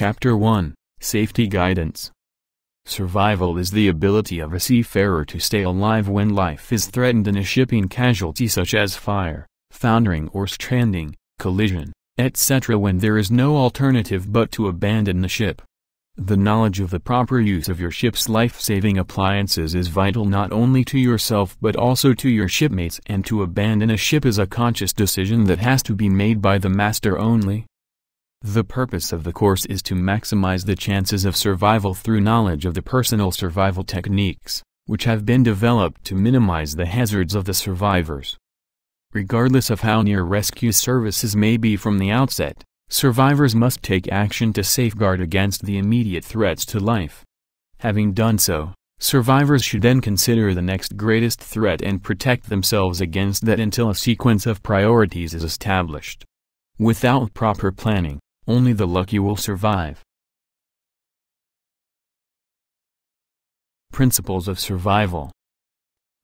Chapter 1 Safety Guidance Survival is the ability of a seafarer to stay alive when life is threatened in a shipping casualty such as fire, foundering or stranding, collision, etc. when there is no alternative but to abandon the ship. The knowledge of the proper use of your ship's life-saving appliances is vital not only to yourself but also to your shipmates and to abandon a ship is a conscious decision that has to be made by the master only. The purpose of the course is to maximize the chances of survival through knowledge of the personal survival techniques, which have been developed to minimize the hazards of the survivors. Regardless of how near rescue services may be from the outset, survivors must take action to safeguard against the immediate threats to life. Having done so, survivors should then consider the next greatest threat and protect themselves against that until a sequence of priorities is established. Without proper planning, only the lucky will survive. Principles of Survival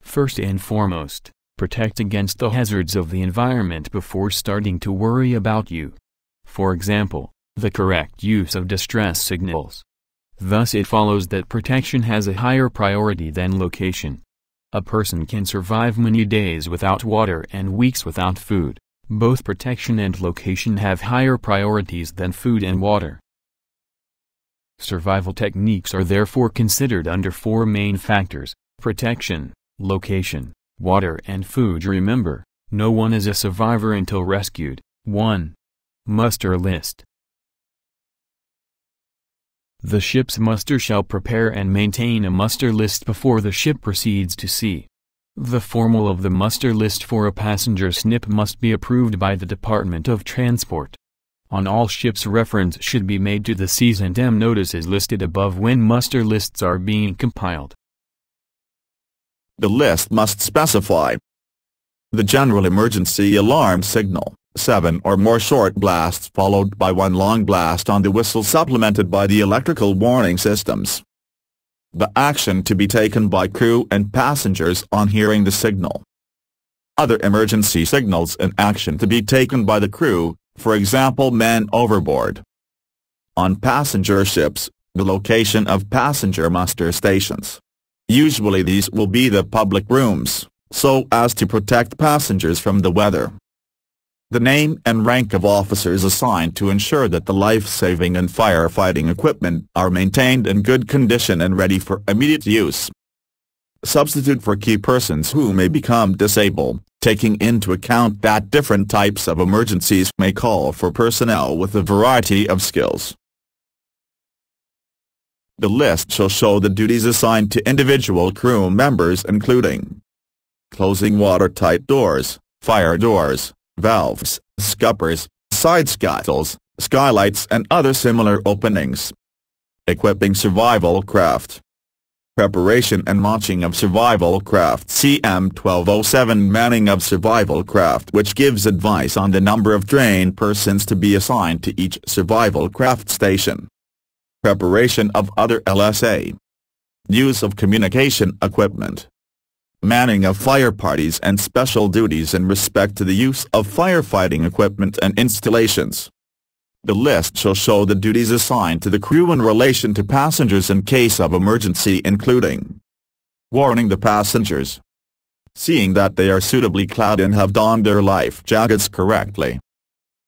First and foremost, protect against the hazards of the environment before starting to worry about you. For example, the correct use of distress signals. Thus it follows that protection has a higher priority than location. A person can survive many days without water and weeks without food. Both protection and location have higher priorities than food and water. Survival techniques are therefore considered under four main factors, protection, location, water and food remember, no one is a survivor until rescued. 1. Muster List The ship's muster shall prepare and maintain a muster list before the ship proceeds to sea. The formal of the muster list for a passenger SNP must be approved by the Department of Transport. On all ships reference should be made to the Cs and M notices listed above when muster lists are being compiled. The list must specify the general emergency alarm signal, seven or more short blasts followed by one long blast on the whistle supplemented by the electrical warning systems the action to be taken by crew and passengers on hearing the signal. Other emergency signals and action to be taken by the crew, for example man overboard. On passenger ships, the location of passenger muster stations. Usually these will be the public rooms, so as to protect passengers from the weather the name and rank of officers assigned to ensure that the life-saving and firefighting equipment are maintained in good condition and ready for immediate use. Substitute for key persons who may become disabled, taking into account that different types of emergencies may call for personnel with a variety of skills. The list shall show the duties assigned to individual crew members including closing watertight doors, fire doors, valves, scuppers, side scuttles, skylights and other similar openings. Equipping survival craft. Preparation and launching of survival craft CM-1207 Manning of survival craft which gives advice on the number of trained persons to be assigned to each survival craft station. Preparation of other LSA. Use of communication equipment manning of fire parties and special duties in respect to the use of firefighting equipment and installations. The list shall show the duties assigned to the crew in relation to passengers in case of emergency including warning the passengers, seeing that they are suitably clad and have donned their life jackets correctly,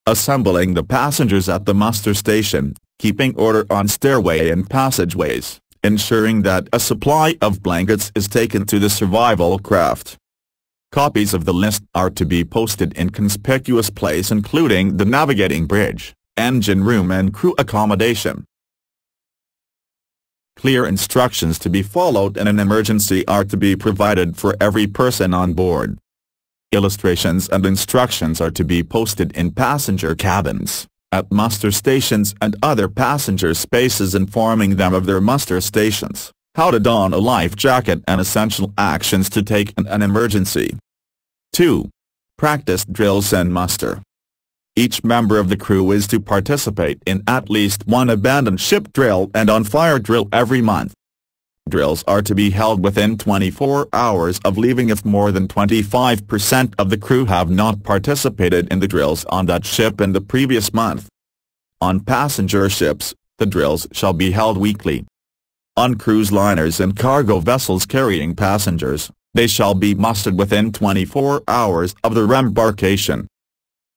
assembling the passengers at the muster station, keeping order on stairway and passageways, ensuring that a supply of blankets is taken to the survival craft. Copies of the list are to be posted in conspicuous place including the navigating bridge, engine room and crew accommodation. Clear instructions to be followed in an emergency are to be provided for every person on board. Illustrations and instructions are to be posted in passenger cabins at muster stations and other passenger spaces informing them of their muster stations, how to don a life jacket and essential actions to take in an emergency. 2. Practice drills and muster. Each member of the crew is to participate in at least one abandoned ship drill and on fire drill every month. Drills are to be held within 24 hours of leaving if more than 25% of the crew have not participated in the drills on that ship in the previous month. On passenger ships, The drills shall be held weekly. On cruise liners and cargo vessels carrying passengers, they shall be mustered within 24 hours of their embarkation.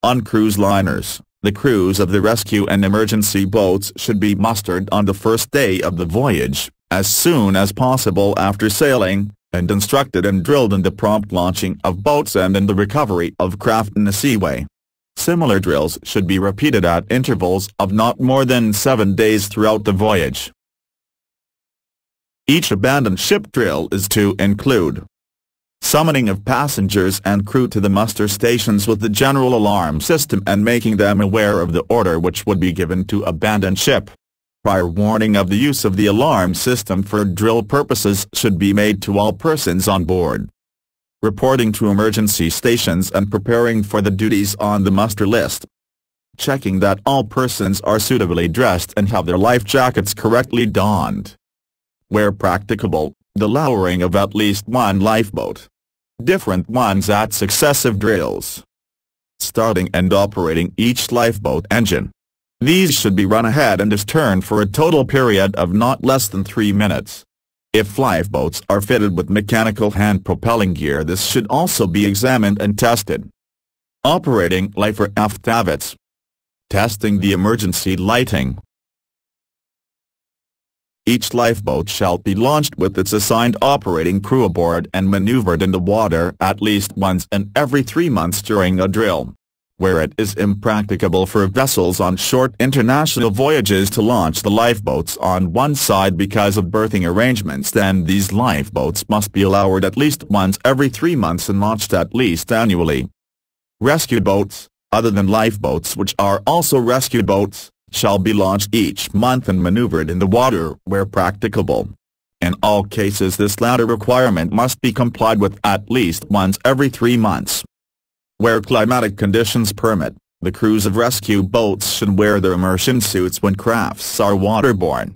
On cruise liners, the crews of the rescue and emergency boats should be mustered on the first day of the voyage, as soon as possible after sailing, and instructed and drilled in the prompt launching of boats and in the recovery of craft in a seaway. Similar drills should be repeated at intervals of not more than seven days throughout the voyage. Each abandoned ship drill is to include summoning of passengers and crew to the muster stations with the general alarm system and making them aware of the order which would be given to abandon ship. Prior warning of the use of the alarm system for drill purposes should be made to all persons on board. Reporting to emergency stations and preparing for the duties on the muster list. Checking that all persons are suitably dressed and have their life jackets correctly donned. Where practicable, the lowering of at least one lifeboat. Different ones at successive drills. Starting and operating each lifeboat engine. These should be run ahead and astern for a total period of not less than three minutes. If lifeboats are fitted with mechanical hand-propelling gear this should also be examined and tested. Operating liferaft davits. Testing the emergency lighting. Each lifeboat shall be launched with its assigned operating crew aboard and maneuvered in the water at least once in every three months during a drill. Where it is impracticable for vessels on short international voyages to launch the lifeboats on one side because of berthing arrangements then these lifeboats must be lowered at least once every three months and launched at least annually. Rescue boats, other than lifeboats which are also rescue boats, shall be launched each month and maneuvered in the water where practicable. In all cases this latter requirement must be complied with at least once every three months. Where climatic conditions permit, the crews of rescue boats should wear their immersion suits when crafts are waterborne.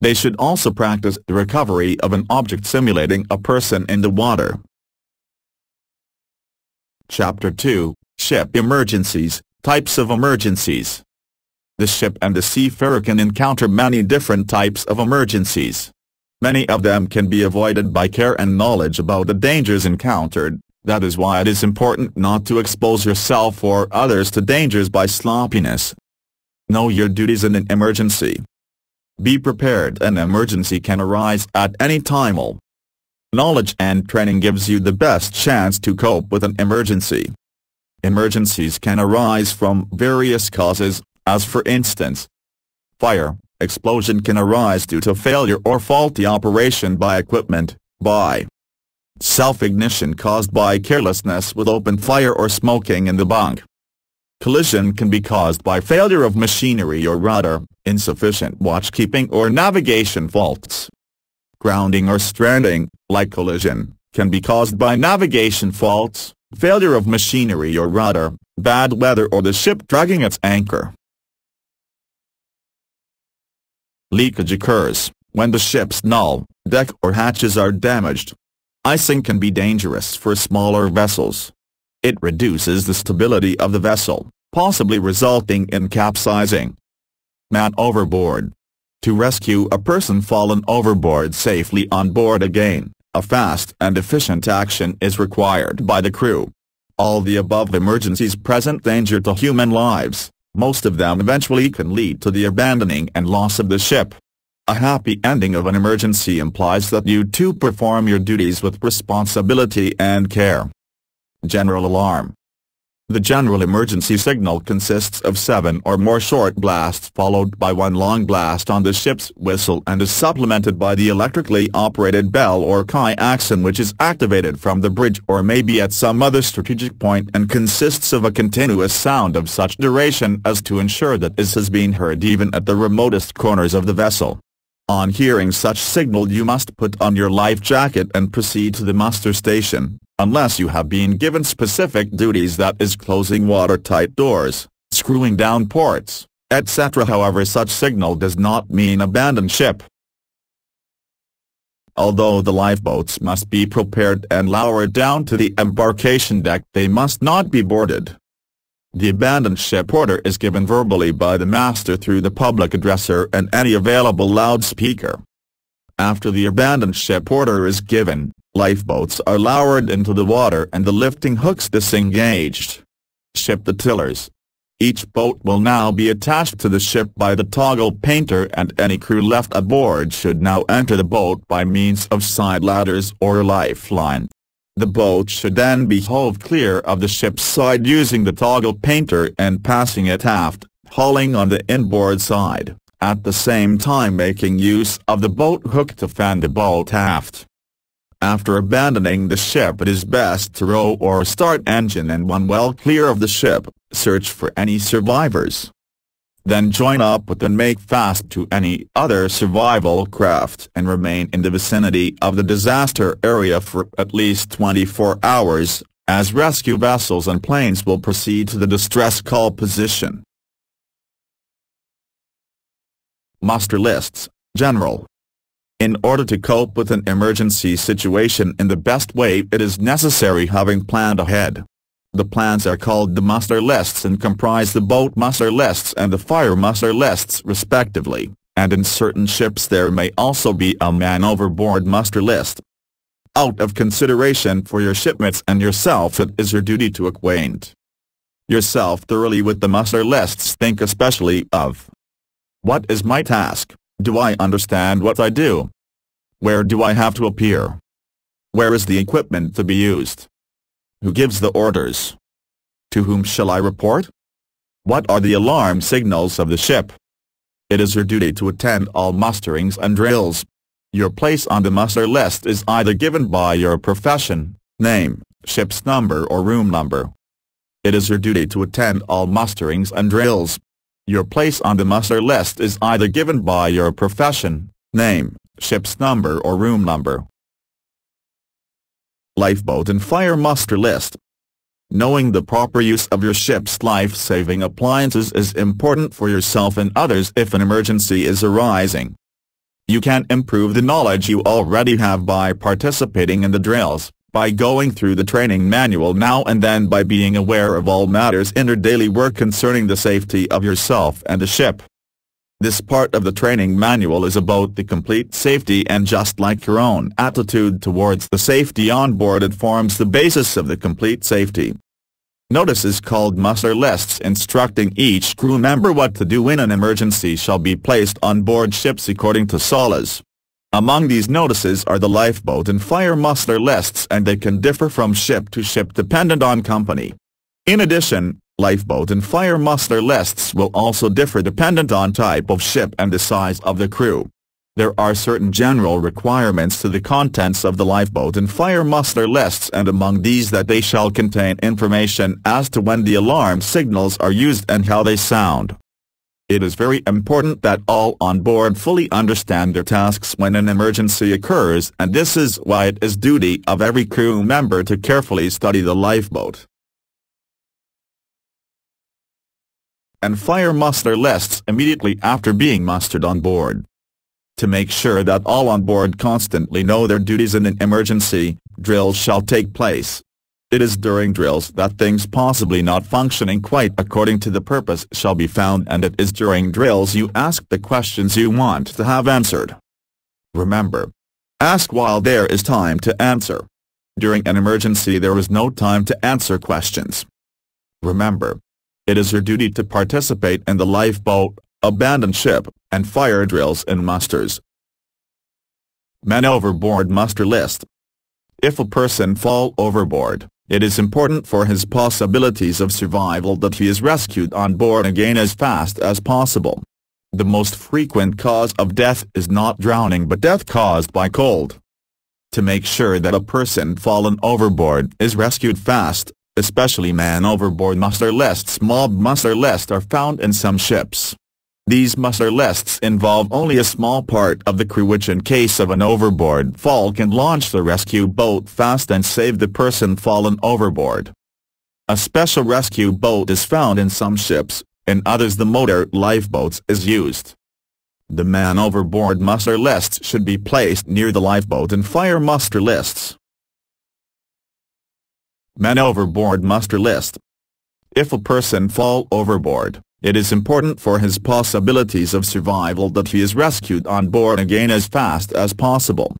They should also practice the recovery of an object simulating a person in the water. Chapter 2, Ship Emergencies, Types of Emergencies the ship and the seafarer can encounter many different types of emergencies. Many of them can be avoided by care and knowledge about the dangers encountered, that is why it is important not to expose yourself or others to dangers by sloppiness. Know your duties in an emergency. Be prepared an emergency can arise at any time. Knowledge and training gives you the best chance to cope with an emergency. Emergencies can arise from various causes, as for instance, fire, explosion can arise due to failure or faulty operation by equipment, by self-ignition caused by carelessness with open fire or smoking in the bunk. Collision can be caused by failure of machinery or rudder, insufficient watchkeeping or navigation faults. Grounding or stranding, like collision, can be caused by navigation faults, failure of machinery or rudder, bad weather or the ship dragging its anchor. Leakage occurs when the ship's hull, deck or hatches are damaged. Icing can be dangerous for smaller vessels. It reduces the stability of the vessel, possibly resulting in capsizing. Man overboard. To rescue a person fallen overboard safely on board again, a fast and efficient action is required by the crew. All the above emergencies present danger to human lives most of them eventually can lead to the abandoning and loss of the ship. A happy ending of an emergency implies that you too perform your duties with responsibility and care. General Alarm the general emergency signal consists of seven or more short blasts followed by one long blast on the ship's whistle and is supplemented by the electrically operated bell or klaxon which is activated from the bridge or maybe at some other strategic point and consists of a continuous sound of such duration as to ensure that this has been heard even at the remotest corners of the vessel. On hearing such signal you must put on your life jacket and proceed to the muster station, unless you have been given specific duties that is closing watertight doors, screwing down ports, etc. However such signal does not mean abandon ship. Although the lifeboats must be prepared and lowered down to the embarkation deck they must not be boarded. The abandoned ship order is given verbally by the master through the public addresser and any available loudspeaker. After the abandoned ship order is given, lifeboats are lowered into the water and the lifting hooks disengaged. Ship the tillers. Each boat will now be attached to the ship by the toggle painter and any crew left aboard should now enter the boat by means of side ladders or lifeline. The boat should then be hove clear of the ship's side using the toggle painter and passing it aft, hauling on the inboard side, at the same time making use of the boat hook to fan the boat aft. After abandoning the ship it is best to row or start engine and when well clear of the ship, search for any survivors then join up with and make fast to any other survival craft and remain in the vicinity of the disaster area for at least 24 hours, as rescue vessels and planes will proceed to the distress call position. Muster Lists, General in order to cope with an emergency situation in the best way it is necessary having planned ahead. The plans are called the muster lists and comprise the boat muster lists and the fire muster lists respectively, and in certain ships there may also be a man overboard muster list. Out of consideration for your shipmates and yourself it is your duty to acquaint yourself thoroughly with the muster lists think especially of What is my task, do I understand what I do? Where do I have to appear? Where is the equipment to be used? Who gives the orders? To whom shall I report? What are the alarm signals of the ship? It is your duty to attend all musterings and drills. Your place on the muster list is either given by your profession, name, ship's number or room number. It is your duty to attend all musterings and drills. Your place on the muster list is either given by your profession, name, ship's number or room number lifeboat and fire muster list. Knowing the proper use of your ship's life-saving appliances is important for yourself and others if an emergency is arising. You can improve the knowledge you already have by participating in the drills, by going through the training manual now and then by being aware of all matters in your daily work concerning the safety of yourself and the ship. This part of the training manual is about the complete safety and just like your own attitude towards the safety on board it forms the basis of the complete safety. Notices called muster lists instructing each crew member what to do in an emergency shall be placed on board ships according to SOLAS. Among these notices are the lifeboat and fire muster lists and they can differ from ship to ship dependent on company. In addition, Lifeboat and fire muster lists will also differ dependent on type of ship and the size of the crew. There are certain general requirements to the contents of the lifeboat and fire muster lists and among these that they shall contain information as to when the alarm signals are used and how they sound. It is very important that all on board fully understand their tasks when an emergency occurs and this is why it is duty of every crew member to carefully study the lifeboat. And fire muster lists immediately after being mustered on board. To make sure that all on board constantly know their duties in an emergency, drills shall take place. It is during drills that things possibly not functioning quite according to the purpose shall be found and it is during drills you ask the questions you want to have answered. Remember. Ask while there is time to answer. During an emergency there is no time to answer questions. Remember, it is your duty to participate in the lifeboat, abandon ship, and fire drills and musters. Men overboard muster list. If a person fall overboard, it is important for his possibilities of survival that he is rescued on board again as fast as possible. The most frequent cause of death is not drowning but death caused by cold. To make sure that a person fallen overboard is rescued fast, especially man overboard muster lists mob muster lists are found in some ships. These muster lists involve only a small part of the crew which in case of an overboard fall can launch the rescue boat fast and save the person fallen overboard. A special rescue boat is found in some ships, in others the motor lifeboats is used. The man overboard muster lists should be placed near the lifeboat and fire muster lists. Men overboard muster list. If a person fall overboard, it is important for his possibilities of survival that he is rescued on board again as fast as possible.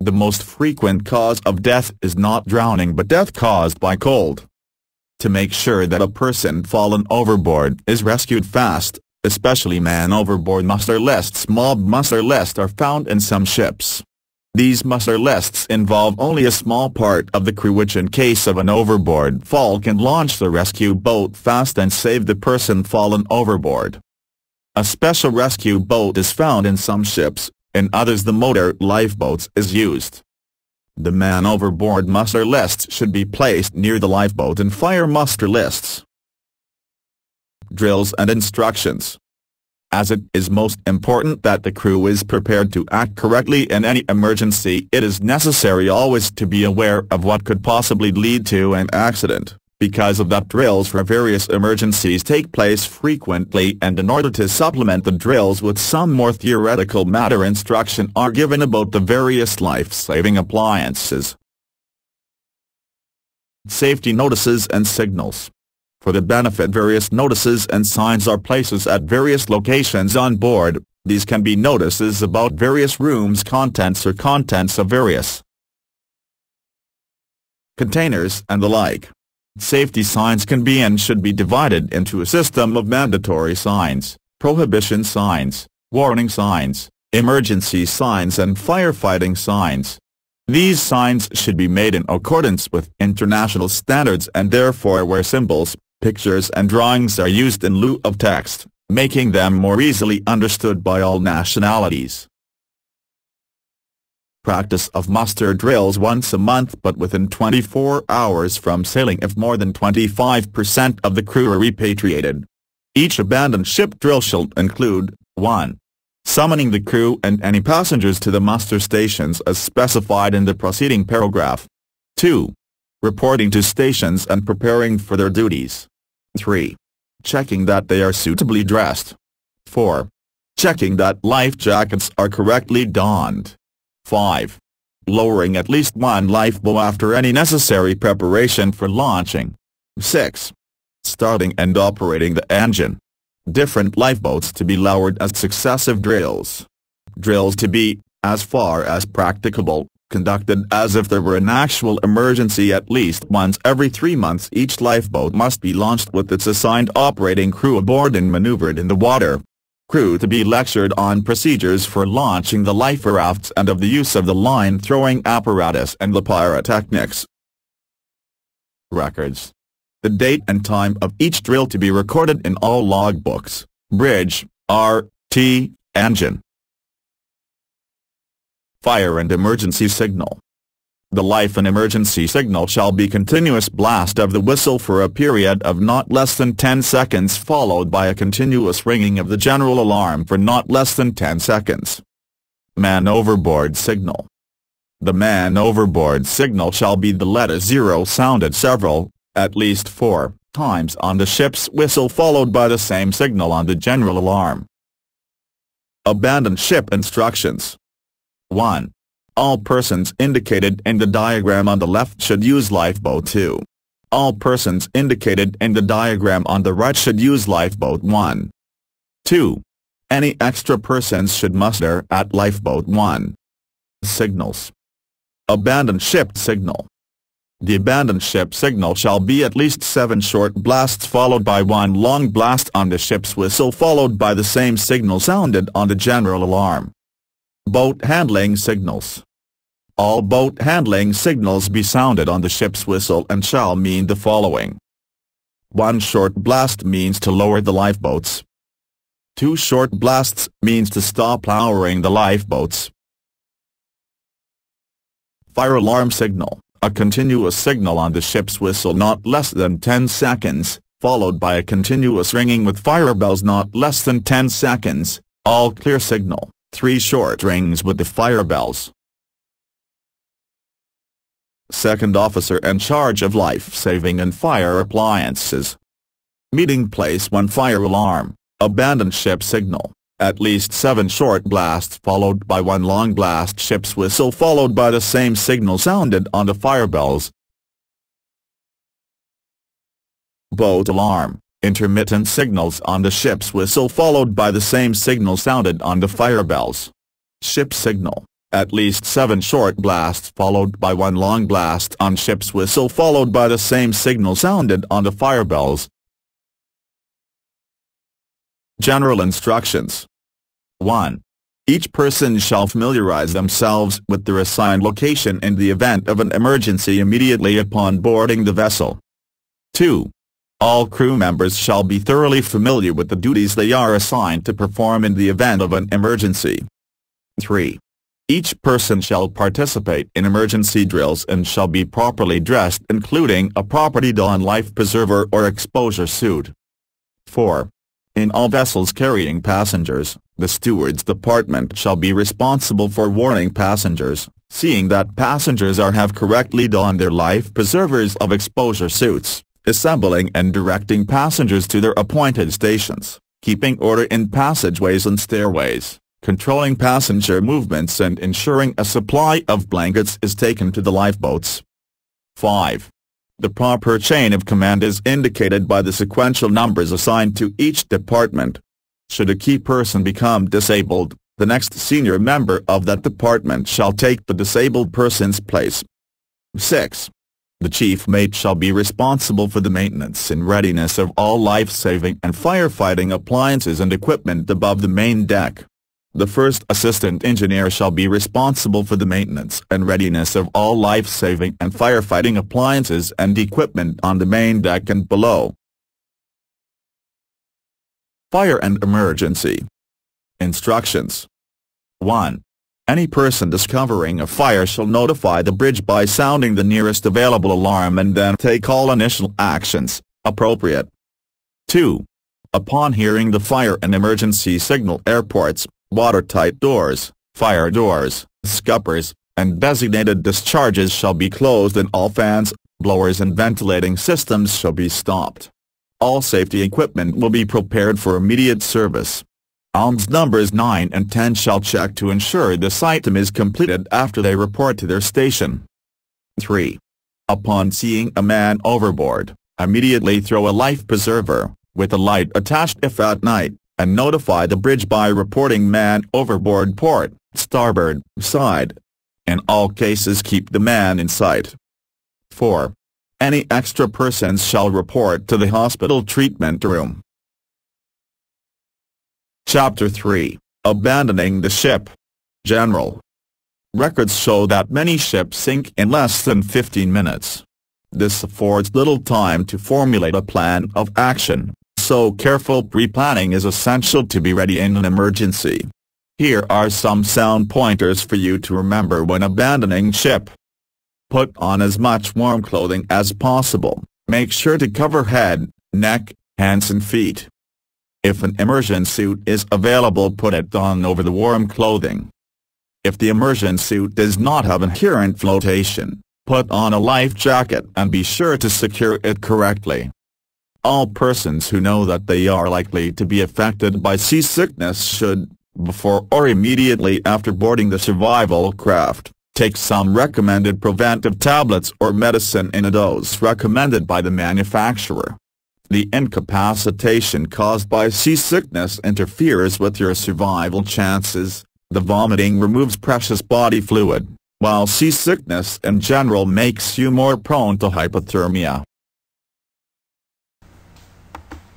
The most frequent cause of death is not drowning but death caused by cold. To make sure that a person fallen overboard is rescued fast, especially man overboard muster lists mob muster lists are found in some ships. These muster lists involve only a small part of the crew which in case of an overboard fall can launch the rescue boat fast and save the person fallen overboard. A special rescue boat is found in some ships, in others the motor lifeboats is used. The man overboard muster lists should be placed near the lifeboat and fire muster lists. Drills and instructions as it is most important that the crew is prepared to act correctly in any emergency it is necessary always to be aware of what could possibly lead to an accident. Because of that drills for various emergencies take place frequently and in order to supplement the drills with some more theoretical matter instruction are given about the various life-saving appliances. Safety notices and signals for the benefit various notices and signs are places at various locations on board, these can be notices about various rooms contents or contents of various containers and the like. Safety signs can be and should be divided into a system of mandatory signs, prohibition signs, warning signs, emergency signs and firefighting signs. These signs should be made in accordance with international standards and therefore where symbols, pictures and drawings are used in lieu of text, making them more easily understood by all nationalities. Practice of muster drills once a month but within 24 hours from sailing if more than 25% of the crew are repatriated. Each abandoned ship drill should include, 1. Summoning the crew and any passengers to the muster stations as specified in the preceding paragraph. 2. Reporting to stations and preparing for their duties. 3. Checking that they are suitably dressed. 4. Checking that life jackets are correctly donned. 5. Lowering at least one lifeboat after any necessary preparation for launching. 6. Starting and operating the engine. Different lifeboats to be lowered as successive drills. Drills to be, as far as practicable, conducted as if there were an actual emergency at least once every three months each lifeboat must be launched with its assigned operating crew aboard and maneuvered in the water. Crew to be lectured on procedures for launching the life rafts and of the use of the line-throwing apparatus and the pyrotechnics. Records The date and time of each drill to be recorded in all logbooks, bridge, R.T., engine fire and emergency signal. The life and emergency signal shall be continuous blast of the whistle for a period of not less than 10 seconds followed by a continuous ringing of the general alarm for not less than 10 seconds. Man overboard signal. The man overboard signal shall be the letter zero sounded several, at least four, times on the ship's whistle followed by the same signal on the general alarm. Abandon ship instructions. 1. All persons indicated in the diagram on the left should use lifeboat 2. All persons indicated in the diagram on the right should use lifeboat 1. 2. Any extra persons should muster at lifeboat 1. Signals. Abandoned ship signal. The abandoned ship signal shall be at least seven short blasts followed by one long blast on the ship's whistle followed by the same signal sounded on the general alarm. Boat handling signals. All boat handling signals be sounded on the ship's whistle and shall mean the following. One short blast means to lower the lifeboats. Two short blasts means to stop lowering the lifeboats. Fire alarm signal, a continuous signal on the ship's whistle not less than 10 seconds, followed by a continuous ringing with fire bells not less than 10 seconds, all clear signal. Three short rings with the fire bells. Second officer in charge of life-saving and fire appliances. Meeting place one fire alarm, abandoned ship signal, at least seven short blasts followed by one long blast ship's whistle followed by the same signal sounded on the fire bells, boat alarm, intermittent signals on the ship's whistle followed by the same signal sounded on the fire bells. Ship signal, at least seven short blasts followed by one long blast on ship's whistle followed by the same signal sounded on the fire bells. General instructions 1. Each person shall familiarize themselves with their assigned location in the event of an emergency immediately upon boarding the vessel. 2. All crew members shall be thoroughly familiar with the duties they are assigned to perform in the event of an emergency. 3. Each person shall participate in emergency drills and shall be properly dressed including a property don life preserver or exposure suit. 4. In all vessels carrying passengers, the steward's department shall be responsible for warning passengers, seeing that passengers are have correctly donned their life preservers of exposure suits, assembling and directing passengers to their appointed stations, keeping order in passageways and stairways, controlling passenger movements and ensuring a supply of blankets is taken to the lifeboats. 5. The proper chain of command is indicated by the sequential numbers assigned to each department. Should a key person become disabled, the next senior member of that department shall take the disabled person's place. 6. The chief mate shall be responsible for the maintenance and readiness of all life-saving and firefighting appliances and equipment above the main deck. The first assistant engineer shall be responsible for the maintenance and readiness of all life-saving and firefighting appliances and equipment on the main deck and below. Fire and Emergency Instructions 1. Any person discovering a fire shall notify the bridge by sounding the nearest available alarm and then take all initial actions, appropriate. 2. Upon hearing the fire and emergency signal airports, watertight doors, fire doors, scuppers, and designated discharges shall be closed and all fans, blowers and ventilating systems shall be stopped. All safety equipment will be prepared for immediate service. ALMS numbers 9 and 10 shall check to ensure this item is completed after they report to their station. 3. Upon seeing a man overboard, immediately throw a life preserver, with a light attached if at night, and notify the bridge by reporting man overboard port, starboard, side. In all cases keep the man in sight. 4. Any extra persons shall report to the hospital treatment room. Chapter 3 Abandoning the Ship General Records show that many ships sink in less than 15 minutes. This affords little time to formulate a plan of action so careful pre-planning is essential to be ready in an emergency. Here are some sound pointers for you to remember when abandoning ship. Put on as much warm clothing as possible, make sure to cover head, neck, hands and feet. If an immersion suit is available put it on over the warm clothing. If the immersion suit does not have inherent flotation, put on a life jacket and be sure to secure it correctly. All persons who know that they are likely to be affected by seasickness should, before or immediately after boarding the survival craft, take some recommended preventive tablets or medicine in a dose recommended by the manufacturer. The incapacitation caused by seasickness interferes with your survival chances, the vomiting removes precious body fluid, while seasickness in general makes you more prone to hypothermia.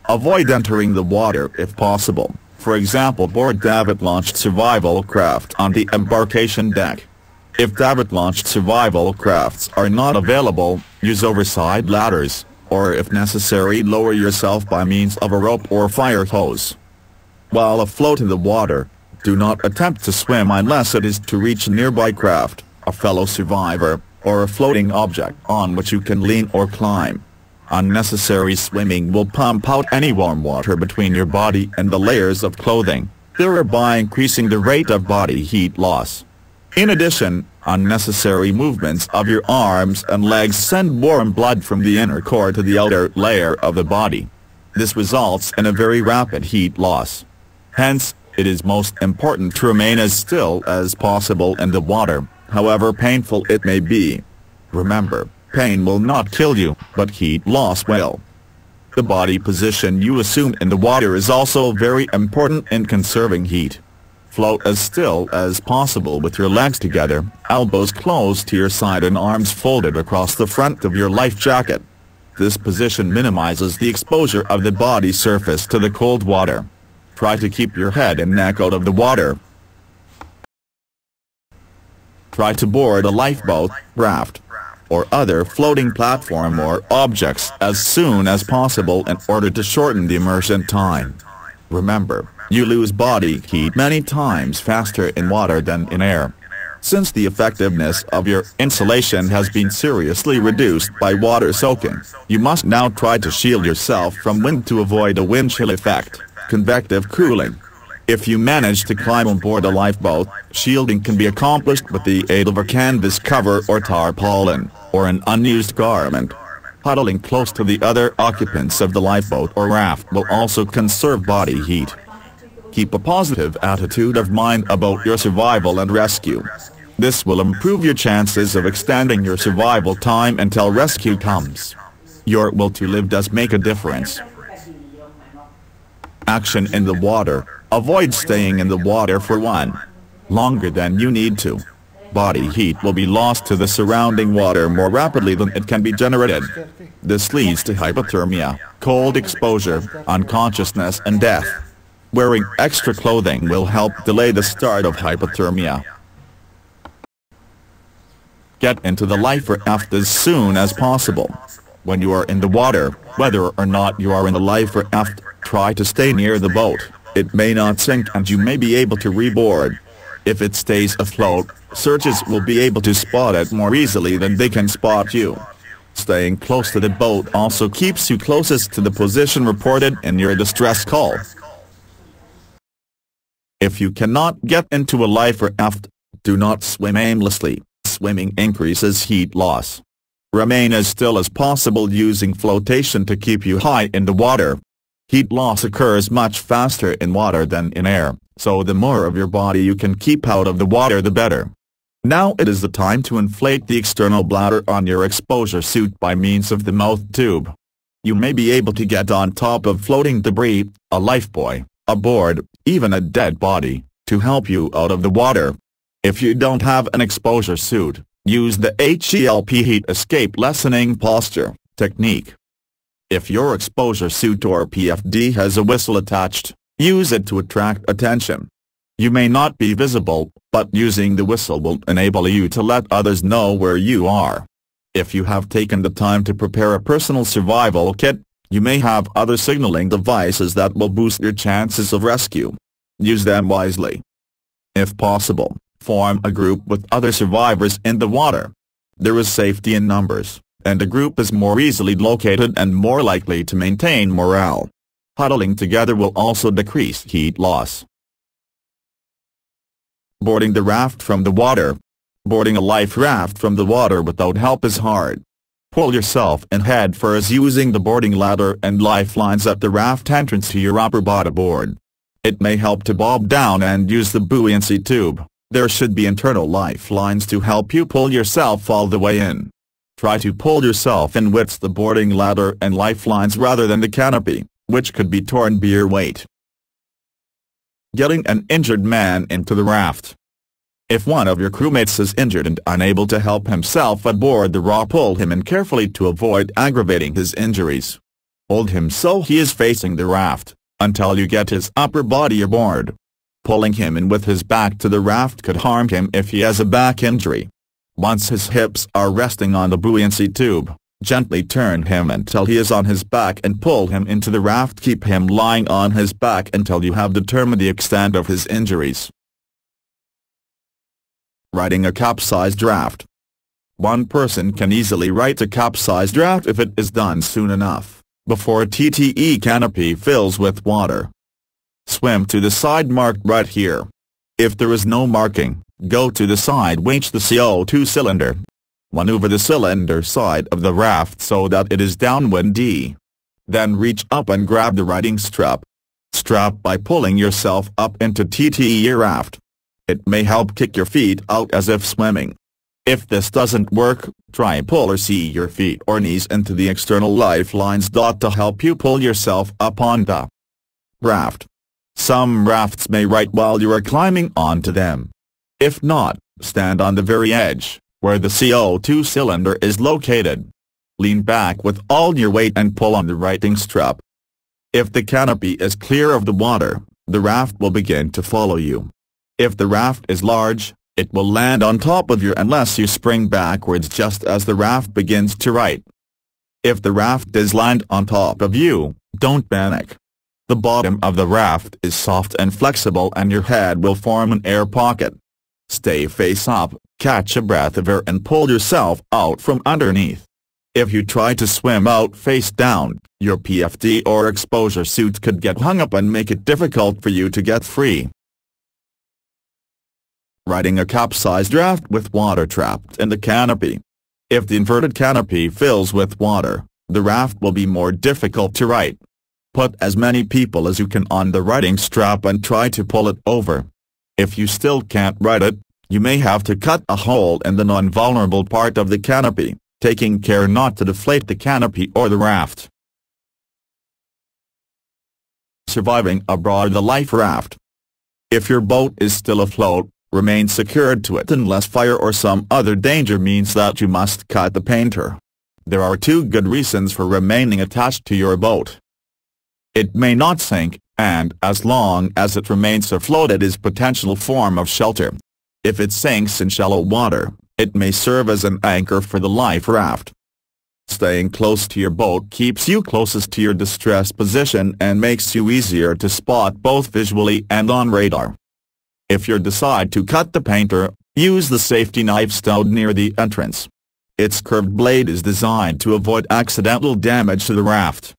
Avoid entering the water if possible, for example board Davit-launched survival craft on the embarkation deck. If Davit-launched survival crafts are not available, use overside ladders, or if necessary lower yourself by means of a rope or fire hose. While afloat in the water, do not attempt to swim unless it is to reach a nearby craft, a fellow survivor, or a floating object on which you can lean or climb. Unnecessary swimming will pump out any warm water between your body and the layers of clothing, thereby increasing the rate of body heat loss. In addition, unnecessary movements of your arms and legs send warm blood from the inner core to the outer layer of the body. This results in a very rapid heat loss. Hence, it is most important to remain as still as possible in the water, however painful it may be. Remember, Pain will not kill you, but heat loss will. The body position you assume in the water is also very important in conserving heat. Float as still as possible with your legs together, elbows close to your side and arms folded across the front of your life jacket. This position minimizes the exposure of the body surface to the cold water. Try to keep your head and neck out of the water. Try to board a lifeboat, raft, or other floating platform or objects as soon as possible in order to shorten the immersion time. Remember, you lose body heat many times faster in water than in air. Since the effectiveness of your insulation has been seriously reduced by water soaking, you must now try to shield yourself from wind to avoid a wind chill effect, convective cooling. If you manage to climb on board a lifeboat, shielding can be accomplished with the aid of a canvas cover or tarpaulin, or an unused garment. Huddling close to the other occupants of the lifeboat or raft will also conserve body heat. Keep a positive attitude of mind about your survival and rescue. This will improve your chances of extending your survival time until rescue comes. Your will to live does make a difference. Action in the water. Avoid staying in the water for one longer than you need to. Body heat will be lost to the surrounding water more rapidly than it can be generated. This leads to hypothermia, cold exposure, unconsciousness and death. Wearing extra clothing will help delay the start of hypothermia. Get into the life raft as soon as possible. When you are in the water, whether or not you are in the life raft, try to stay near the boat. It may not sink and you may be able to reboard. If it stays afloat, searchers will be able to spot it more easily than they can spot you. Staying close to the boat also keeps you closest to the position reported in your distress call. If you cannot get into a life raft, do not swim aimlessly. Swimming increases heat loss. Remain as still as possible using flotation to keep you high in the water. Heat loss occurs much faster in water than in air, so the more of your body you can keep out of the water the better. Now it is the time to inflate the external bladder on your exposure suit by means of the mouth tube. You may be able to get on top of floating debris, a lifebuoy, a board, even a dead body, to help you out of the water. If you don't have an exposure suit, use the HELP heat escape lessening posture technique. If your exposure suit or PFD has a whistle attached, use it to attract attention. You may not be visible, but using the whistle will enable you to let others know where you are. If you have taken the time to prepare a personal survival kit, you may have other signaling devices that will boost your chances of rescue. Use them wisely. If possible, form a group with other survivors in the water. There is safety in numbers, and a group is more easily located and more likely to maintain morale. Huddling together will also decrease heat loss. Boarding the raft from the water. Boarding a life raft from the water without help is hard. Pull yourself and head first using the boarding ladder and lifelines at the raft entrance to your upper body board. It may help to bob down and use the buoyancy tube. There should be internal lifelines to help you pull yourself all the way in. Try to pull yourself in with the boarding ladder and lifelines rather than the canopy, which could be torn by your weight getting an injured man into the raft. If one of your crewmates is injured and unable to help himself aboard the raft pull him in carefully to avoid aggravating his injuries. Hold him so he is facing the raft, until you get his upper body aboard. Pulling him in with his back to the raft could harm him if he has a back injury. Once his hips are resting on the buoyancy tube, Gently turn him until he is on his back and pull him into the raft keep him lying on his back until you have determined the extent of his injuries. Righting a capsized draft. One person can easily right a capsized draft if it is done soon enough, before TTE canopy fills with water. Swim to the side marked right here. If there is no marking, go to the side winch the CO2 cylinder Maneuver the cylinder side of the raft so that it is downwindy. Then reach up and grab the righting strap. Strap by pulling yourself up into TTE raft. It may help kick your feet out as if swimming. If this doesn't work, try pull or see your feet or knees into the external lifelines. To help you pull yourself up on the raft. Some rafts may right while you are climbing onto them. If not, stand on the very edge, where the CO2 cylinder is located. Lean back with all your weight and pull on the righting strap. If the canopy is clear of the water, the raft will begin to follow you. If the raft is large, it will land on top of you unless you spring backwards just as the raft begins to right. If the raft is lined on top of you, don't panic. The bottom of the raft is soft and flexible and your head will form an air pocket. Stay face up, catch a breath of air and pull yourself out from underneath. If you try to swim out face down, your PFD or exposure suit could get hung up and make it difficult for you to get free. Righting a capsized raft with water trapped in the canopy. If the inverted canopy fills with water, the raft will be more difficult to right. Put as many people as you can on the righting strap and try to pull it over. If you still can't right it, you may have to cut a hole in the non-vulnerable part of the canopy, taking care not to deflate the canopy or the raft. Surviving aboard the life raft. If your boat is still afloat, remain secured to it unless fire or some other danger means that you must cut the painter. There are two good reasons for remaining attached to your boat. It may not sink, and as long as it remains afloat it is potential form of shelter. If it sinks in shallow water, it may serve as an anchor for the life raft. Staying close to your boat keeps you closest to your distress position and makes you easier to spot both visually and on radar. If you decide to cut the painter, use the safety knife stowed near the entrance. Its curved blade is designed to avoid accidental damage to the raft.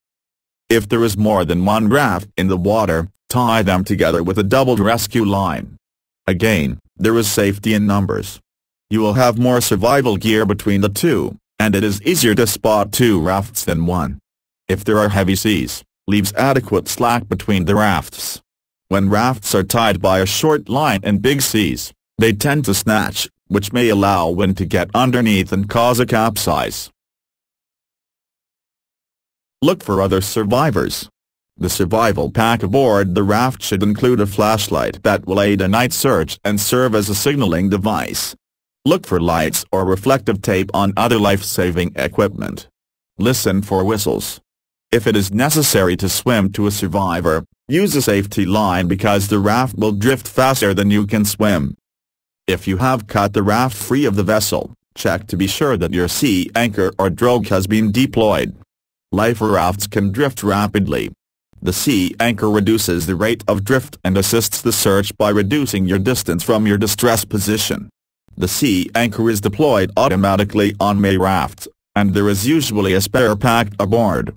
If there is more than one raft in the water, tie them together with a doubled rescue line. Again, there is safety in numbers. You will have more survival gear between the two, and it is easier to spot two rafts than one. If there are heavy seas, leaves adequate slack between the rafts. When rafts are tied by a short line in big seas, they tend to snatch, which may allow wind to get underneath and cause a capsize. Look for other survivors. The survival pack aboard the raft should include a flashlight that will aid a night search and serve as a signaling device. Look for lights or reflective tape on other life-saving equipment. Listen for whistles. If it is necessary to swim to a survivor, use a safety line because the raft will drift faster than you can swim. If you have cut the raft free of the vessel, check to be sure that your sea anchor or drogue has been deployed. Life rafts can drift rapidly. The sea anchor reduces the rate of drift and assists the search by reducing your distance from your distress position. The sea anchor is deployed automatically on May rafts, and there is usually a spare packed aboard.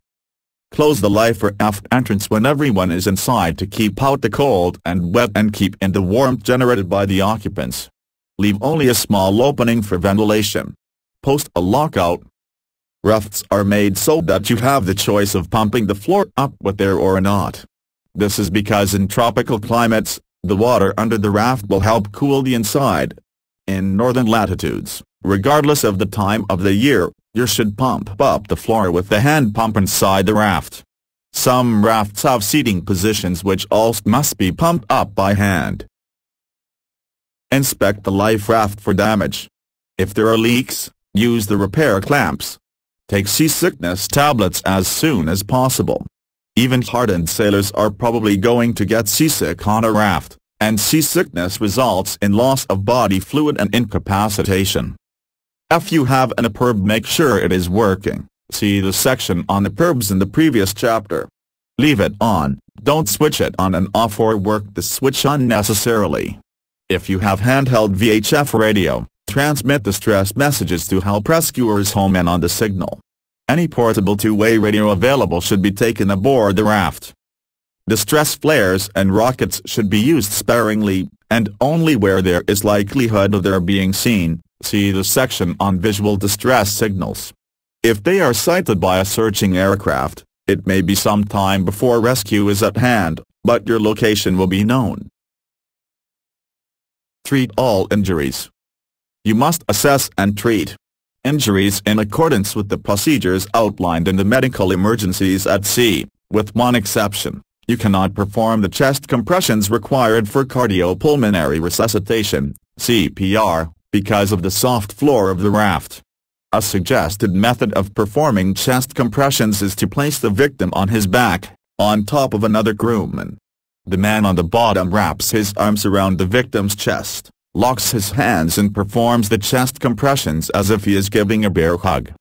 Close the life raft entrance when everyone is inside to keep out the cold and wet and keep in the warmth generated by the occupants. Leave only a small opening for ventilation. Post a lockout. Rafts are made so that you have the choice of pumping the floor up with air or not. This is because in tropical climates, the water under the raft will help cool the inside. In northern latitudes, regardless of the time of the year, you should pump up the floor with the hand pump inside the raft. Some rafts have seating positions which also must be pumped up by hand. Inspect the life raft for damage. If there are leaks, use the repair clamps. Take seasickness tablets as soon as possible. Even hardened sailors are probably going to get seasick on a raft, and seasickness results in loss of body fluid and incapacitation. If you have an EPIRB make sure it is working, see the section on EPIRBs in the previous chapter. Leave it on, don't switch it on and off or work the switch unnecessarily. If you have handheld VHF radio, transmit the distress messages to help rescuers home in on the signal. Any portable two-way radio available should be taken aboard the raft. Distress flares and rockets should be used sparingly, and only where there is likelihood of their being seen, See the section on visual distress signals. If they are sighted by a searching aircraft, it may be some time before rescue is at hand, but your location will be known. Treat all injuries. You must assess and treat injuries in accordance with the procedures outlined in the medical emergencies at sea, with one exception. You cannot perform the chest compressions required for cardiopulmonary resuscitation, CPR, because of the soft floor of the raft. A suggested method of performing chest compressions is to place the victim on his back, on top of another crewman. The man on the bottom wraps his arms around the victim's chest, locks his hands and performs the chest compressions as if he is giving a bear hug.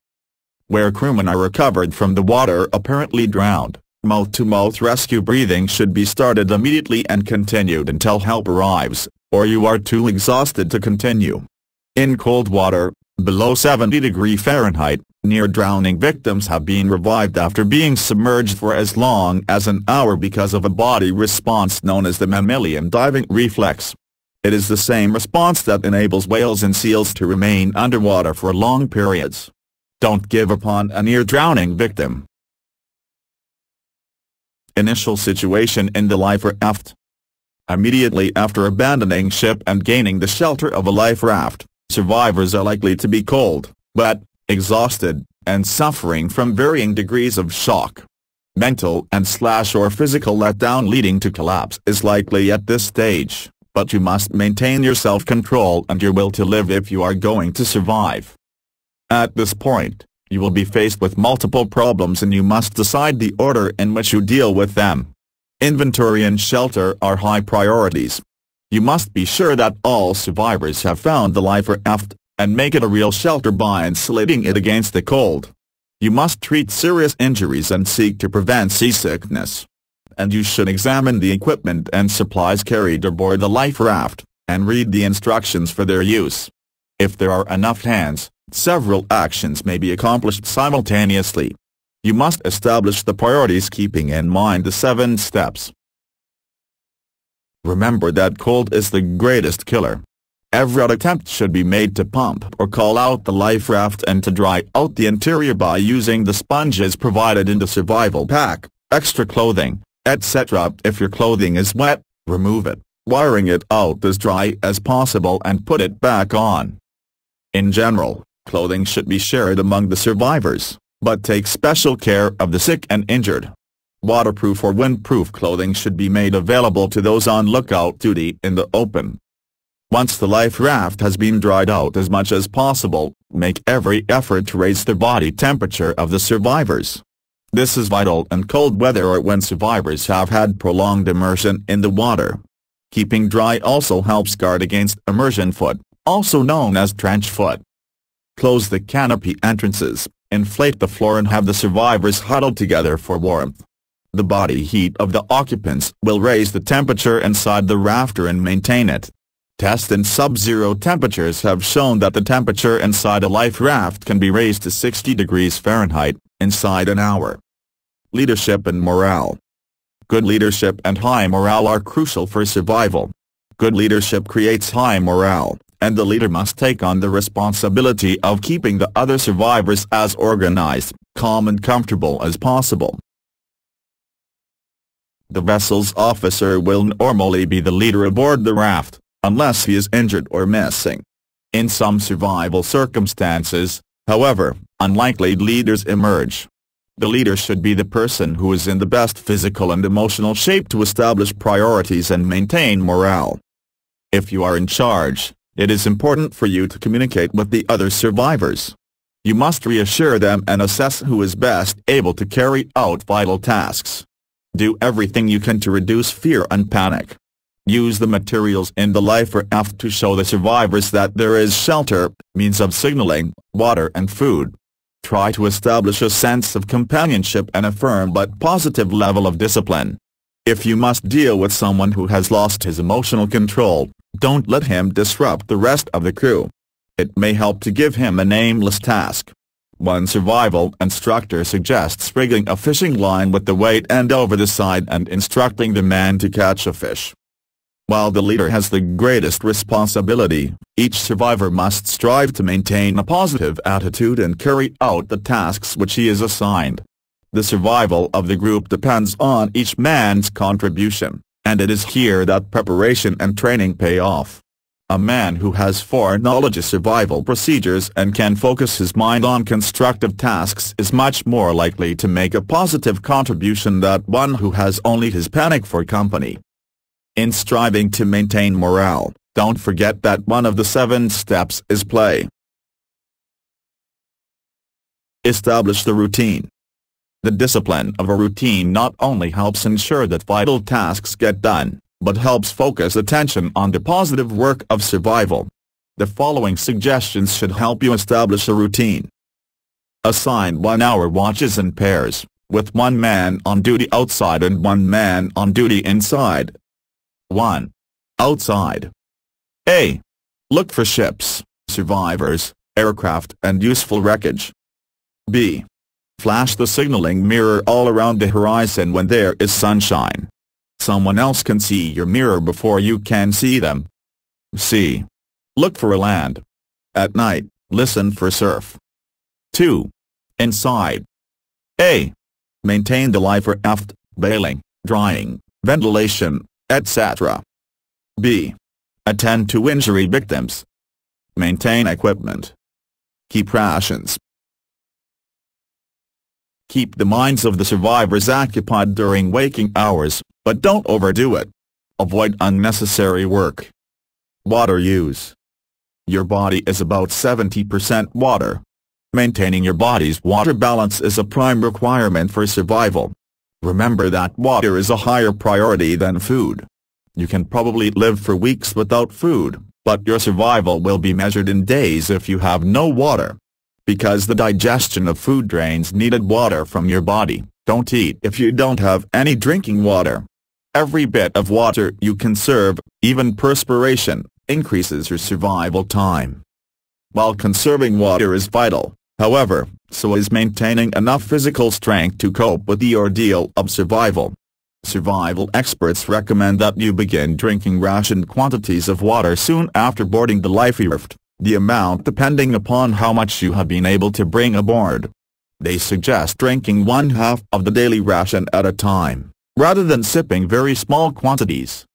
Where crewmen are recovered from the water apparently drowned, mouth-to-mouth -mouth rescue breathing should be started immediately and continued until help arrives, or you are too exhausted to continue. In cold water, below 70 degree Fahrenheit, near-drowning victims have been revived after being submerged for as long as an hour because of a body response known as the mammalian diving reflex. It is the same response that enables whales and seals to remain underwater for long periods. Don't give up on a near-drowning victim. Initial situation in the life raft Immediately after abandoning ship and gaining the shelter of a life raft, survivors are likely to be cold, wet, exhausted, and suffering from varying degrees of shock. Mental and slash or physical letdown leading to collapse is likely at this stage, but you must maintain your self-control and your will to live if you are going to survive. At this point, you will be faced with multiple problems and you must decide the order in which you deal with them. Inventory and shelter are high priorities, you must be sure that all survivors have found the life raft, and make it a real shelter by insulating it against the cold. You must treat serious injuries and seek to prevent seasickness. And you should examine the equipment and supplies carried aboard the life raft, and read the instructions for their use. If there are enough hands, several actions may be accomplished simultaneously. You must establish the priorities keeping in mind the seven steps. Remember that cold is the greatest killer. Every attempt should be made to pump or call out the life raft and to dry out the interior by using the sponges provided in the survival pack, extra clothing, etc. If your clothing is wet, remove it, wiring it out as dry as possible and put it back on. In general, clothing should be shared among the survivors, but take special care of the sick and injured. Waterproof or windproof clothing should be made available to those on lookout duty in the open. Once the life raft has been dried out as much as possible, make every effort to raise the body temperature of the survivors. This is vital in cold weather or when survivors have had prolonged immersion in the water. Keeping dry also helps guard against immersion foot, also known as trench foot. Close the canopy entrances, inflate the floor and have the survivors huddled together for warmth. The body heat of the occupants will raise the temperature inside the rafter and maintain it. Tests in sub-zero temperatures have shown that the temperature inside a life raft can be raised to 60 degrees Fahrenheit, inside an hour. Leadership and morale Good leadership and high morale are crucial for survival. Good leadership creates high morale, and the leader must take on the responsibility of keeping the other survivors as organized, calm and comfortable as possible. The vessel's officer will normally be the leader aboard the raft, unless he is injured or missing. In some survival circumstances, however, unlikely leaders emerge. The leader should be the person who is in the best physical and emotional shape to establish priorities and maintain morale. If you are in charge, it is important for you to communicate with the other survivors. You must reassure them and assess who is best able to carry out vital tasks. Do everything you can to reduce fear and panic. Use the materials in the life raft to show the survivors that there is shelter, means of signaling, water and food. Try to establish a sense of companionship and a firm but positive level of discipline. If you must deal with someone who has lost his emotional control, don't let him disrupt the rest of the crew. It may help to give him a nameless task. One survival instructor suggests rigging a fishing line with the weight end over the side and instructing the man to catch a fish. While the leader has the greatest responsibility, each survivor must strive to maintain a positive attitude and carry out the tasks which he is assigned. The survival of the group depends on each man's contribution, and it is here that preparation and training pay off. A man who has foreknowledge of survival procedures and can focus his mind on constructive tasks is much more likely to make a positive contribution than one who has only his panic for company. In striving to maintain morale, don't forget that one of the seven steps is play. Establish the routine. The discipline of a routine not only helps ensure that vital tasks get done, but helps focus attention on the positive work of survival. The following suggestions should help you establish a routine. Assign one-hour watches in pairs, with one man on duty outside and one man on duty inside. 1. Outside. A. Look for ships, survivors, aircraft and useful wreckage. B. Flash the signaling mirror all around the horizon when there is sunshine. Someone else can see your mirror before you can see them. C. Look for a land. At night, listen for surf. 2. Inside. A. Maintain the life raft, bailing, drying, ventilation, etc. B. Attend to injury victims. Maintain equipment. Keep rations. Keep the minds of the survivors occupied during waking hours, but don't overdo it. Avoid unnecessary work. Water use. Your body is about 70% water. Maintaining your body's water balance is a prime requirement for survival. Remember that water is a higher priority than food. You can probably live for weeks without food, but your survival will be measured in days if you have no water because the digestion of food drains needed water from your body. Don't eat if you don't have any drinking water. Every bit of water you conserve, even perspiration, increases your survival time. While conserving water is vital, however, so is maintaining enough physical strength to cope with the ordeal of survival. Survival experts recommend that you begin drinking rationed quantities of water soon after boarding the life raft the amount depending upon how much you have been able to bring aboard. They suggest drinking one half of the daily ration at a time, rather than sipping very small quantities.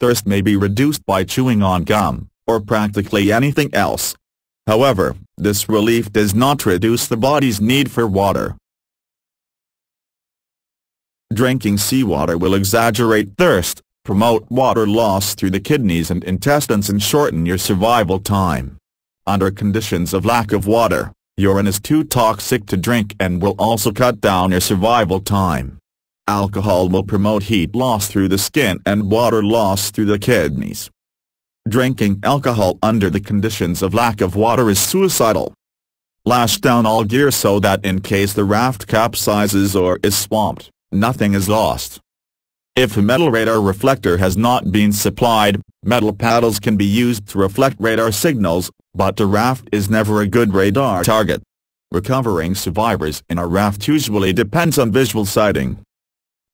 Thirst may be reduced by chewing on gum, or practically anything else. However, this relief does not reduce the body's need for water. Drinking seawater will exaggerate thirst, promote water loss through the kidneys and intestines and shorten your survival time. Under conditions of lack of water, urine is too toxic to drink and will also cut down your survival time. Alcohol will promote heat loss through the skin and water loss through the kidneys. Drinking alcohol under the conditions of lack of water is suicidal. Lash down all gear so that in case the raft capsizes or is swamped, nothing is lost. If a metal radar reflector has not been supplied, metal paddles can be used to reflect radar signals, but a raft is never a good radar target. Recovering survivors in a raft usually depends on visual sighting.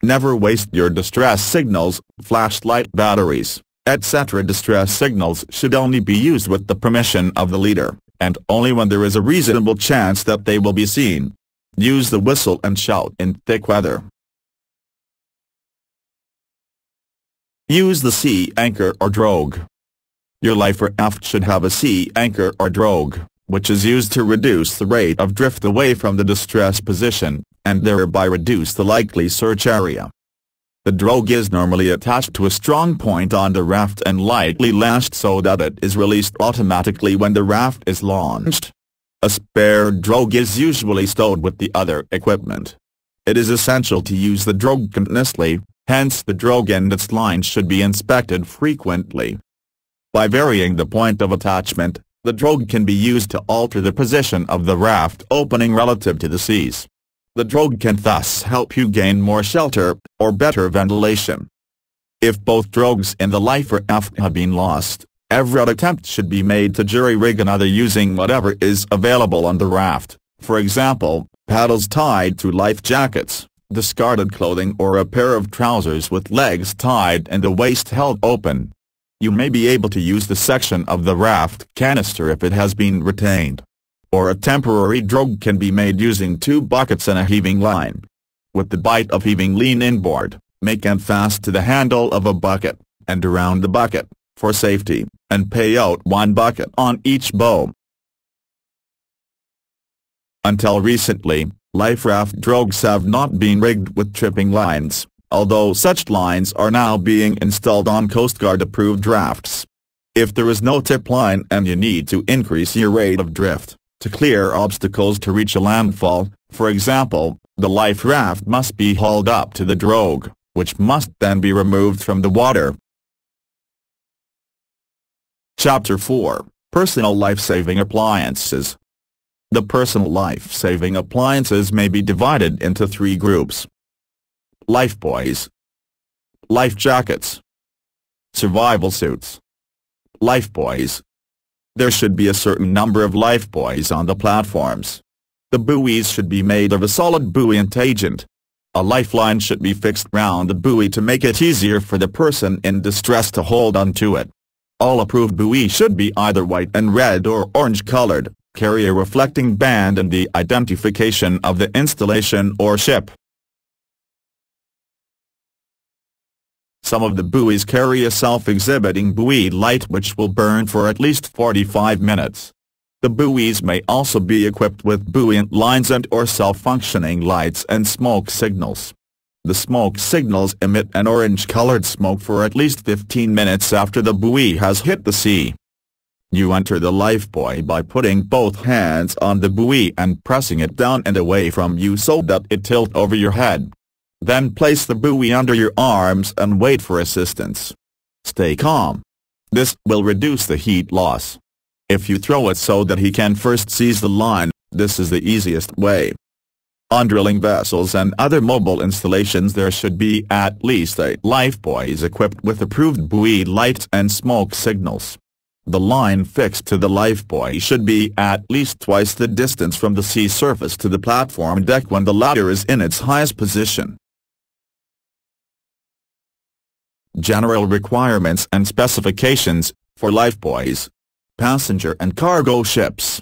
Never waste your distress signals, flashlight batteries, etc. Distress signals should only be used with the permission of the leader, and only when there is a reasonable chance that they will be seen. Use the whistle and shout in thick weather. Use the sea anchor or drogue. Your life raft should have a sea anchor or drogue, which is used to reduce the rate of drift away from the distress position, and thereby reduce the likely search area. The drogue is normally attached to a strong point on the raft and lightly lashed so that it is released automatically when the raft is launched. A spare drogue is usually stowed with the other equipment. It is essential to use the drogue continuously, hence the drogue and its lines should be inspected frequently. By varying the point of attachment, the drogue can be used to alter the position of the raft opening relative to the seas. The drogue can thus help you gain more shelter, or better ventilation. If both drogues and the life raft have been lost, every attempt should be made to jury-rig another using whatever is available on the raft, for example, paddles tied to life jackets discarded clothing or a pair of trousers with legs tied and the waist held open. You may be able to use the section of the raft canister if it has been retained. Or a temporary drogue can be made using two buckets and a heaving line. With the bight of heaving line inboard, make and fast to the handle of a bucket, and around the bucket, for safety, and pay out one bucket on each bow. Until recently, life raft drogues have not been rigged with tripping lines, although such lines are now being installed on Coast Guard-approved rafts. If there is no trip line and you need to increase your rate of drift, to clear obstacles to reach a landfall, for example, the life raft must be hauled up to the drogue, which must then be removed from the water. Chapter 4 Personal Life-Saving Appliances The personal life-saving appliances may be divided into three groups. Lifebuoys Life jackets Survival suits Lifebuoys There should be a certain number of lifebuoys on the platforms. The buoys should be made of a solid buoyant agent. A lifeline should be fixed round the buoy to make it easier for the person in distress to hold onto it. All approved buoys should be either white and red or orange colored, carry a reflecting band and the identification of the installation or ship. Some of the buoys carry a self-exhibiting buoy light which will burn for at least 45 minutes. The buoys may also be equipped with buoyant lines and or self-functioning lights and smoke signals. The smoke signals emit an orange-colored smoke for at least 15 minutes after the buoy has hit the sea. You enter the lifebuoy by putting both hands on the buoy and pressing it down and away from you so that it tilt over your head. Then place the buoy under your arms and wait for assistance. Stay calm. This will reduce the heat loss. If you throw it so that he can first seize the line, this is the easiest way. On drilling vessels and other mobile installations there should be at least eight lifebuoys equipped with approved buoy lights and smoke signals. The line fixed to the lifebuoy should be at least twice the distance from the sea surface to the platform deck when the latter is in its highest position. General requirements and specifications, for lifebuoys, passenger and cargo ships.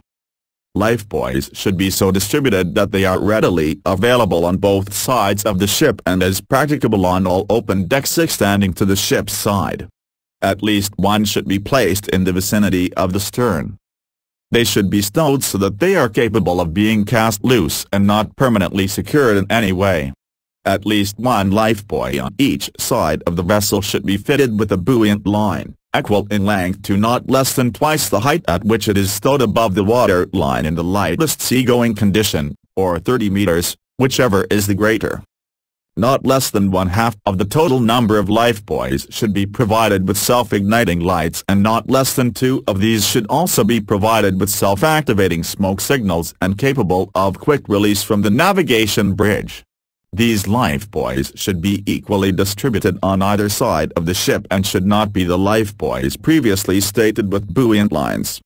Lifebuoys should be so distributed that they are readily available on both sides of the ship and as practicable on all open decks extending to the ship's side. At least one should be placed in the vicinity of the stern. They should be stowed so that they are capable of being cast loose and not permanently secured in any way. At least one lifebuoy on each side of the vessel should be fitted with a buoyant line, equal in length to not less than twice the height at which it is stowed above the water line in the lightest seagoing condition, or 30 meters, whichever is the greater. Not less than one-half of the total number of lifebuoys should be provided with self-igniting lights and not less than two of these should also be provided with self-activating smoke signals and capable of quick release from the navigation bridge. These lifebuoys should be equally distributed on either side of the ship and should not be the lifebuoys previously stated with buoyant lines.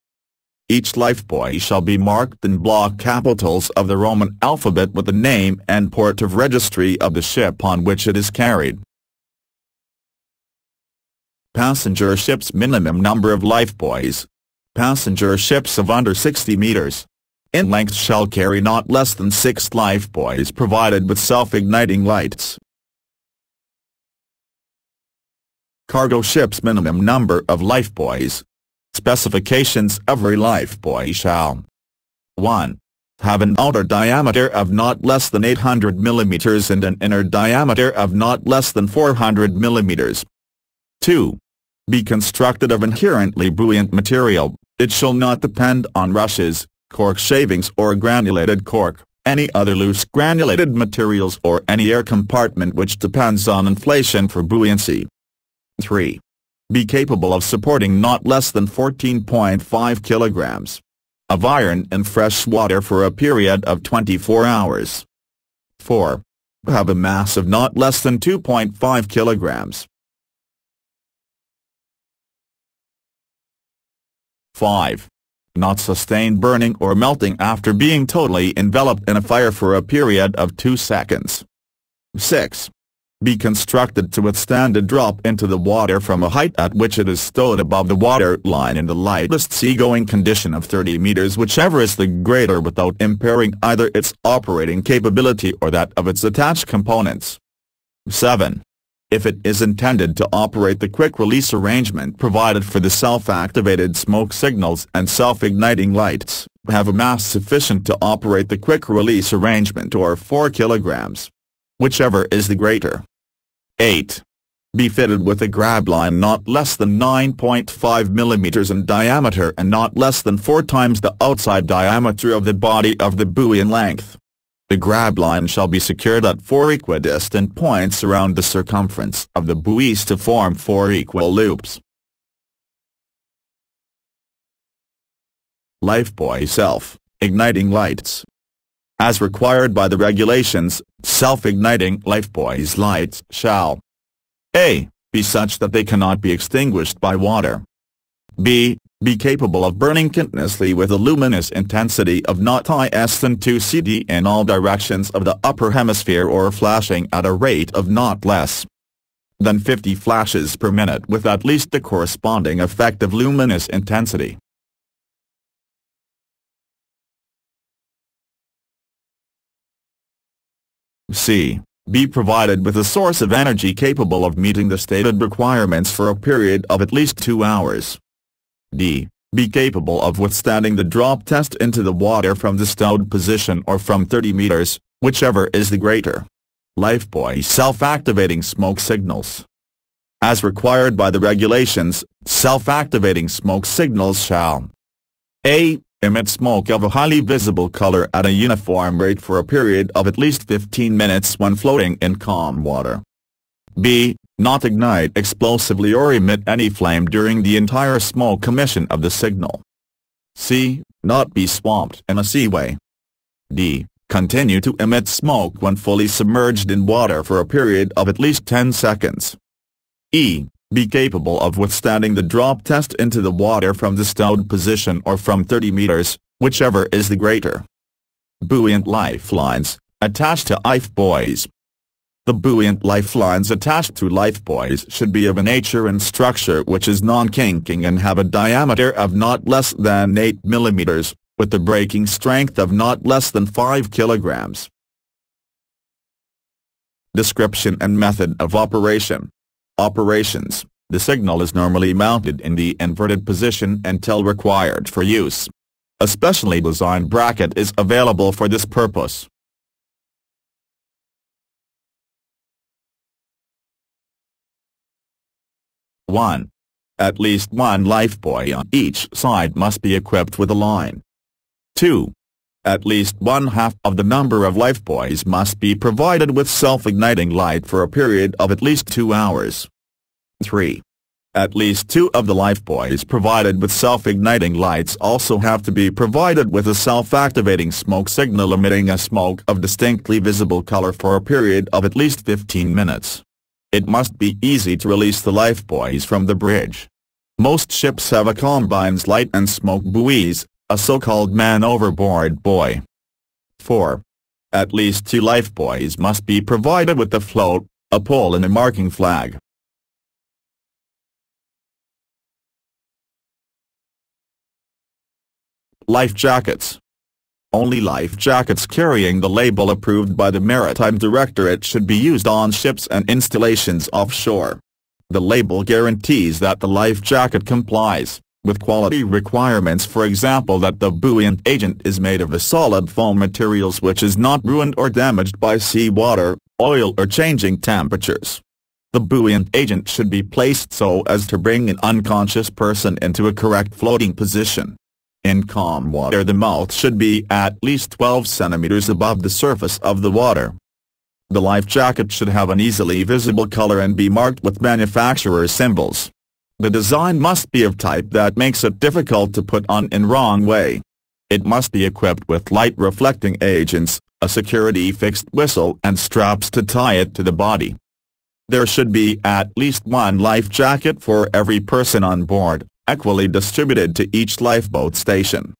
Each lifebuoy shall be marked in block capitals of the Roman alphabet with the name and port of registry of the ship on which it is carried. Passenger ships minimum number of lifebuoys. Passenger ships of under 60 meters, in length shall carry not less than six lifebuoys provided with self-igniting lights. Cargo ship's minimum number of lifebuoys. Specifications Every lifebuoy shall 1. Have an outer diameter of not less than 800 mm and an inner diameter of not less than 400 mm. 2. Be constructed of inherently buoyant material, it shall not depend on rushes, cork shavings or granulated cork, any other loose granulated materials or any air compartment which depends on inflation for buoyancy. 3. Be capable of supporting not less than 14.5 kilograms of iron in fresh water for a period of 24 hours. 4. Have a mass of not less than 2.5 kilograms. 5 not sustain burning or melting after being totally enveloped in a fire for a period of 2 seconds. 6. Be constructed to withstand a drop into the water from a height at which it is stowed above the water line in the lightest seagoing condition of 30 meters whichever is the greater without impairing either its operating capability or that of its attached components. 7. If it is intended to operate the quick-release arrangement provided for the self-activated smoke signals and self-igniting lights, have a mass sufficient to operate the quick-release arrangement or 4 kilograms. Whichever is the greater. 8. Be fitted with a grab line not less than 9.5 mm in diameter and not less than 4 times the outside diameter of the body of the buoy in length. The grab line shall be secured at four equidistant points around the circumference of the buoys to form four equal loops. Lifebuoy Self-Igniting Lights As required by the regulations, self-igniting lifebuoys lights shall a. Be such that they cannot be extinguished by water. b be capable of burning continuously with a luminous intensity of not less than 2 cd in all directions of the upper hemisphere or flashing at a rate of not less than 50 flashes per minute with at least the corresponding effective luminous intensity. C. Be provided with a source of energy capable of meeting the stated requirements for a period of at least two hours. D. Be capable of withstanding the drop test into the water from the stowed position or from 30 meters, whichever is the greater. Lifebuoy self-activating smoke signals. As required by the regulations, self-activating smoke signals shall a. Emit smoke of a highly visible color at a uniform rate for a period of at least 15 minutes when floating in calm water. b not ignite explosively or emit any flame during the entire smoke emission of the signal. C. Not be swamped in a seaway. D. Continue to emit smoke when fully submerged in water for a period of at least 10 seconds. E. Be capable of withstanding the drop test into the water from the stowed position or from 30 meters, whichever is the greater. Buoyant lifelines, attached to lifebuoys. The buoyant lifelines attached to lifebuoys should be of a nature and structure which is non-kinking and have a diameter of not less than 8 mm, with the breaking strength of not less than 5 kg. Description and method of operation. Operations. The signal is normally mounted in the inverted position until required for use. A specially designed bracket is available for this purpose. 1. At least one lifebuoy on each side must be equipped with a line. 2. At least one half of the number of lifebuoys must be provided with self-igniting light for a period of at least two hours. 3. At least two of the lifebuoys provided with self-igniting lights also have to be provided with a self-activating smoke signal emitting a smoke of distinctly visible color for a period of at least 15 minutes. It must be easy to release the lifebuoys from the bridge. Most ships have a combines light and smoke buoys, a so-called man-overboard buoy. 4. At least two lifebuoys must be provided with a float, a pole and a marking flag. Life jackets only life jackets carrying the label approved by the Maritime Directorate should be used on ships and installations offshore. The label guarantees that the life jacket complies with quality requirements for example that the buoyant agent is made of a solid foam materials which is not ruined or damaged by seawater, oil or changing temperatures. The buoyant agent should be placed so as to bring an unconscious person into a correct floating position. In calm water the mouth should be at least 12 centimeters above the surface of the water. The life jacket should have an easily visible color and be marked with manufacturer symbols. The design must be of type that makes it difficult to put on in wrong way. It must be equipped with light-reflecting agents, a security fixed whistle and straps to tie it to the body. There should be at least one life jacket for every person on board equally distributed to each lifeboat station.